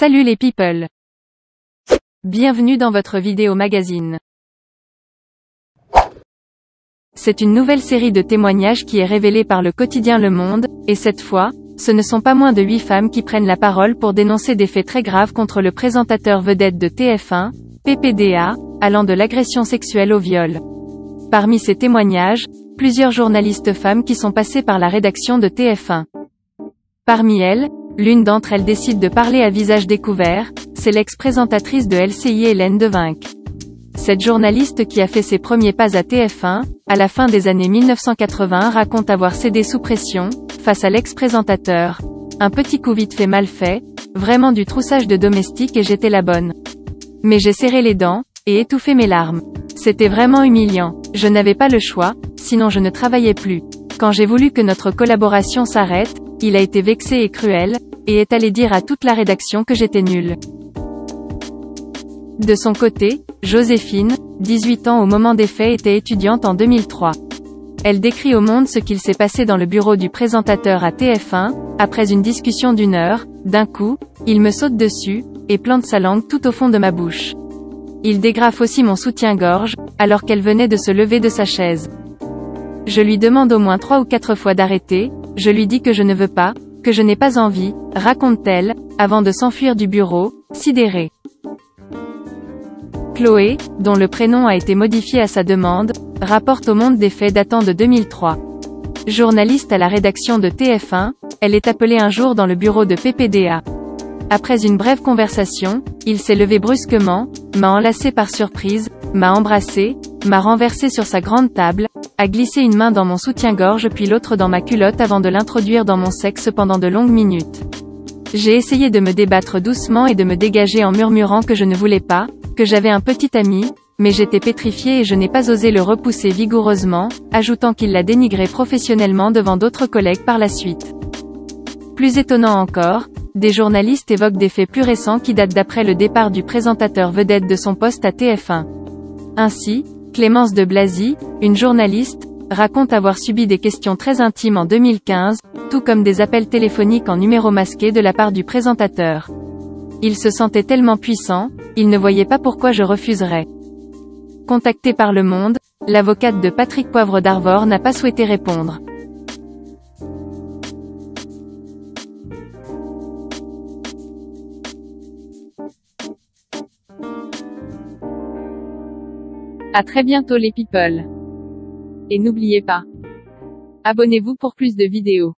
Salut les people. Bienvenue dans votre vidéo magazine. C'est une nouvelle série de témoignages qui est révélée par le quotidien Le Monde, et cette fois, ce ne sont pas moins de huit femmes qui prennent la parole pour dénoncer des faits très graves contre le présentateur vedette de TF1, PPDA, allant de l'agression sexuelle au viol. Parmi ces témoignages, plusieurs journalistes femmes qui sont passées par la rédaction de TF1. Parmi elles, L'une d'entre elles décide de parler à visage découvert, c'est l'ex-présentatrice de LCI Hélène Devinck. Cette journaliste qui a fait ses premiers pas à TF1, à la fin des années 1980 raconte avoir cédé sous pression, face à l'ex-présentateur. Un petit coup vite fait mal fait, vraiment du troussage de domestique et j'étais la bonne. Mais j'ai serré les dents, et étouffé mes larmes. C'était vraiment humiliant. Je n'avais pas le choix, sinon je ne travaillais plus. Quand j'ai voulu que notre collaboration s'arrête, il a été vexé et cruel, et est allé dire à toute la rédaction que j'étais nulle. De son côté, Joséphine, 18 ans au moment des faits était étudiante en 2003. Elle décrit au monde ce qu'il s'est passé dans le bureau du présentateur à TF1, après une discussion d'une heure, d'un coup, il me saute dessus, et plante sa langue tout au fond de ma bouche. Il dégrafe aussi mon soutien-gorge, alors qu'elle venait de se lever de sa chaise. Je lui demande au moins trois ou quatre fois d'arrêter, je lui dis que je ne veux pas, je n'ai pas envie, raconte-t-elle, avant de s'enfuir du bureau, sidérée. Chloé, dont le prénom a été modifié à sa demande, rapporte au monde des faits datant de 2003. Journaliste à la rédaction de TF1, elle est appelée un jour dans le bureau de PPDA. Après une brève conversation, il s'est levé brusquement, m'a enlacé par surprise, m'a embrassé, m'a renversé sur sa grande table, a glissé une main dans mon soutien-gorge puis l'autre dans ma culotte avant de l'introduire dans mon sexe pendant de longues minutes. J'ai essayé de me débattre doucement et de me dégager en murmurant que je ne voulais pas, que j'avais un petit ami, mais j'étais pétrifié et je n'ai pas osé le repousser vigoureusement, ajoutant qu'il l'a dénigré professionnellement devant d'autres collègues par la suite. Plus étonnant encore, des journalistes évoquent des faits plus récents qui datent d'après le départ du présentateur vedette de son poste à TF1. Ainsi, Clémence de Blazy, une journaliste, raconte avoir subi des questions très intimes en 2015, tout comme des appels téléphoniques en numéro masqué de la part du présentateur. Il se sentait tellement puissant, il ne voyait pas pourquoi je refuserais. Contactée par Le Monde, l'avocate de Patrick Poivre d'Arvor n'a pas souhaité répondre. À très bientôt les people. Et n'oubliez pas. Abonnez-vous pour plus de vidéos.